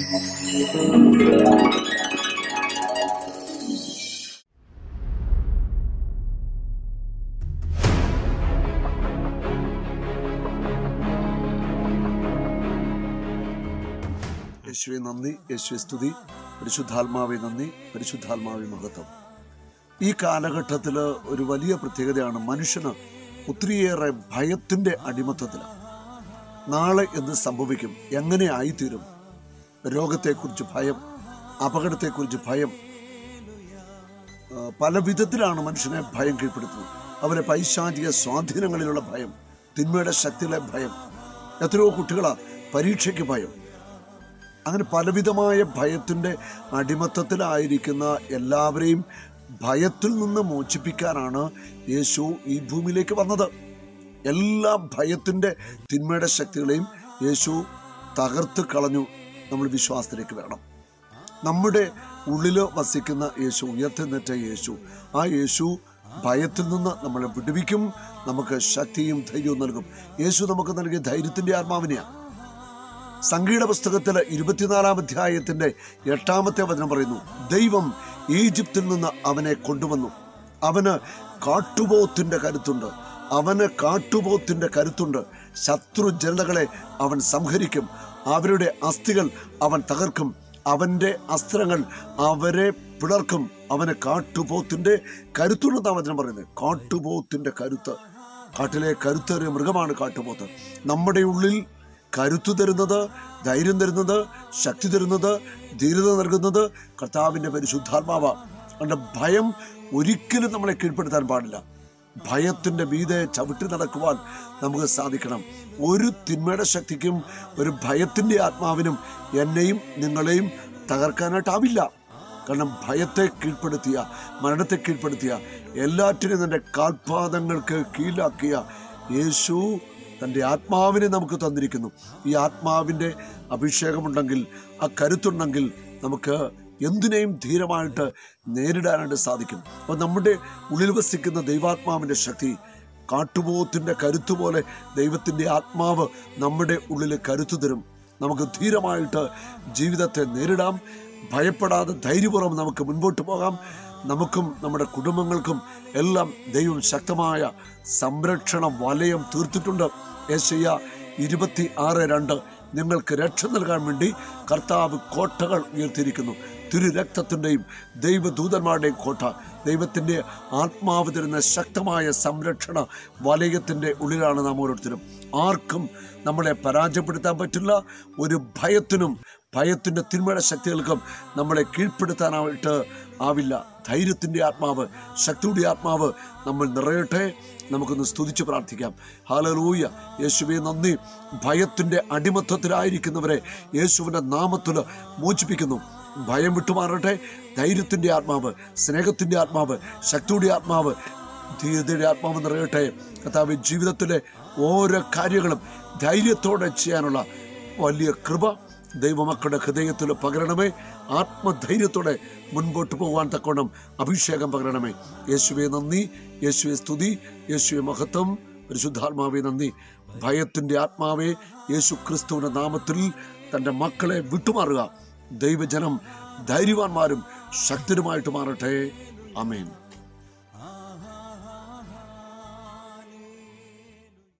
യേശുവെ നന്ദി. യേശുവെ സ്തുതി. പരിശുദ്ധാത്മാവെ നന്ദി. പരിശുദ്ധാത്മാവെ മഹത്വം. ഈ കാലഘട്ടത്തിൽ ഒരു വലിയ പ്രത്യേകതയാണ് മനുഷ്യന് ഒത്തിരിയേറെ ഭയത്തിന്റെ അടിമത്തത്തിലാണ് നാളെ എന്ത് സംഭവിക്കും? എങ്ങനെ ആയിത്തീരും? രോഗത്തെക്കുറിച്ച് ഭയം അപകടത്തെക്കുറിച്ച് ഭയം പല വിധത്തിലാണ് മനുഷ്യനെ ഭയം കീഴ്പ്പെടുത്തുന്നത്. അവരെ പൈശാചിക സ്വാധീനങ്ങളിലുള്ള ഭയം തിന്മയുടെ ശക്തിയിലെ ഭയം എത്രയോ കുട്ടികളാ പരീക്ഷയ്ക്ക് ഭയം. അങ്ങനെ പലവിധമായ ഭയത്തിന്റെ അടിമത്തത്തിലായിരിക്കുന്ന എല്ലാവരെയും ഭയത്തിൽ നിന്ന് മോചിപ്പിക്കാനാണ് യേശു ഈ ഭൂമിയിലേക്ക് വന്നത്. എല്ലാ ഭയത്തിന്റെ തിന്മയുടെ ശക്തികളെയും യേശു തകർത്ത് കളഞ്ഞു. നമ്മൾ വിശ്വാസത്തിലേക്ക് വരണം. നമ്മുടെ ഉള്ളിൽ വസിക്കുന്ന യേശു ഉയർത്തുന്നേറ്റ യേശു ആ യേശു ഭയത്തിൽ നിന്ന് നമ്മളെ വിടുവിക്കും നമുക്ക് ശക്തിയും ധൈര്യവും നൽകും. യേശു നമുക്ക് നൽകിയ ധൈര്യത്തിന്റെ ആത്മാവിനെയാണ് സംഗീത പുസ്തകത്തിൽ ഇരുപത്തിനാലാം അധ്യായത്തിന്റെ എട്ടാമത്തെ വചനം പറയുന്നു ദൈവം ഈജിപ്തിൽ നിന്ന് അവനെ കൊണ്ടുവന്നു. അവന് കാട്ടുപോത്തിന്റെ കരുത്തുണ്ട്. അവന് കാട്ടുപോത്തിന്റെ കരുത്തുണ്ട്. ശത്രു ജനതകളെ അവൻ സംഹരിക്കും. അവരുടെ അസ്ഥികൾ അവൻ തകർക്കും. അവന്റെ അസ്ത്രങ്ങൾ അവരെ പിളർക്കും. അവന് കാട്ടുപോത്തിന്റെ കരുത്തുണ്ടെന്നാണ് വചനം പറയുന്നത്? കാട്ടുപോത്തിന്റെ കരുത്ത്. കാട്ടിലെ കരുത്തേറിയ മൃഗമാണ് കാട്ടുപോത്ത്. നമ്മുടെ ഉള്ളിൽ കരുത്തു തരുന്നത് ധൈര്യം തരുന്നത് ശക്തി തരുന്നത് ധീരത നൽകുന്നത് കർത്താവിന്റെ പരിശുദ്ധാത്മാവ. അവന്റെ ഭയം ഒരിക്കലും നമ്മളെ കീഴ്പ്പെടുത്താൻ പാടില്ല. ഭയത്തിന്റെ മീതെ ചവിട്ടി നടക്കുവാൻ നമുക്ക് സാധിക്കണം. ഒരു തിന്മയുടെ ശക്തിക്കും ഒരു ഭയത്തിന്റെ ആത്മാവിനും എന്നെയും നിങ്ങളെയും തകർക്കാനായിട്ടാവില്ല. കാരണം ഭയത്തെ കീഴ്പ്പെടുത്തിയ മരണത്തെ കീഴ്പ്പെടുത്തിയ എല്ലാറ്റിനും തന്റെ കാൽപാദങ്ങൾക്ക് കീഴാക്കിയ യേശു തന്റെ ആത്മാവിനെ നമുക്ക് തന്നിരിക്കുന്നു. ഈ ആത്മാവിന്റെ അഭിഷേകമുണ്ടെങ്കിൽ ആ കരുത്തുണ്ടെങ്കിൽ നമുക്ക് എന്തിനേയും ധീരമായിട്ട് നേരിടാനായിട്ട് സാധിക്കും. അപ്പോൾ നമ്മുടെ ഉള്ളിൽ വസിക്കുന്ന ദൈവാത്മാവിന്റെ ശക്തി കാട്ടുപോത്തിന്റെ കരുത്ത് പോലെ ദൈവത്തിന്റെ ആത്മാവ് നമ്മുടെ ഉള്ളിൽ കരുത്തു തരും. നമുക്ക് ധീരമായിട്ട് ജീവിതത്തെ നേരിടാം. ഭയപ്പെടാതെ ധൈര്യപൂർവം നമുക്ക് മുൻപോട്ട് പോകാം. നമുക്കും നമ്മുടെ കുടുംബങ്ങൾക്കും എല്ലാം ദൈവം ശക്തമായ സംരക്ഷണ വലയം തീർത്തിട്ടുണ്ട്. ഏശയ്യ ഇരുപത്തി ആറ് രണ്ട് നിങ്ങൾക്ക് രക്ഷ നൽകാൻ വേണ്ടി കർത്താവ് കോട്ടകൾ ഉയർത്തിയിരിക്കുന്നു. തിരു രക്തത്തിന്റെയും ദൈവദൂതന്മാരുടെയും കോട്ട ദൈവത്തിന്റെ ആത്മാവ് തരുന്ന ശക്തമായ സംരക്ഷണ വലയത്തിന്റെ ഉള്ളിലാണ് നാം ഓരോരുത്തരും. ആർക്കും നമ്മളെ പരാജയപ്പെടുത്താൻ പറ്റില്ല ഒരു ഭയത്തിനും ഭയത്തിന്റെ തിന്മയുടെ ശക്തികൾക്കും നമ്മളെ കീഴ്പ്പെടുത്താനായിട്ട് ആവില്ല. ധൈര്യത്തിന്റെ ആത്മാവ് ശക്തിയുടെ ആത്മാവ് നമ്മൾ നിറയട്ടെ. നമുക്കൊന്ന് സ്തുതിച്ച് പ്രാർത്ഥിക്കാം. ഹാലലൂയ യേശുവെ നന്ദി. ഭയത്തിന്റെ അടിമത്വത്തിലായിരിക്കുന്നവരെ യേശുവിന്റെ നാമത്തിൽ മോചിപ്പിക്കുന്നു. ഭയം വിട്ടുമാറട്ടെ. ധൈര്യത്തിന്റെ ആത്മാവ് സ്നേഹത്തിന്റെ ആത്മാവ് ശക്തിയുടെ ആത്മാവ് ധീരതയുടെ ആത്മാവ് നിറയട്ടെ. കർത്താവ് ജീവിതത്തിലെ ഓരോ കാര്യങ്ങളും ധൈര്യത്തോടെ ചെയ്യാനുള്ള വലിയ കൃപ ദൈവമക്കളുടെ ഹൃദയത്തിൽ പകരണമേ. ആത്മധൈര്യത്തോടെ മുൻപോട്ട് പോകാൻ തക്കോണം അഭിഷേകം പകരണമേ. യേശുവെ നന്ദി. യേശുവെ സ്തുതി. യേശുവെ മഹത്വം. പരിശുദ്ധാത്മാവെ നന്ദി. ഭയത്തിന്റെ ആത്മാവെ യേശു ക്രിസ്തുവിന്റെ നാമത്തിൽ തന്റെ മക്കളെ വിട്ടുമാറുക. ദൈവജനം ധൈര്യവാന്മാരും ശക്തരുമായിട്ട് മാറട്ടെ. അമേൻ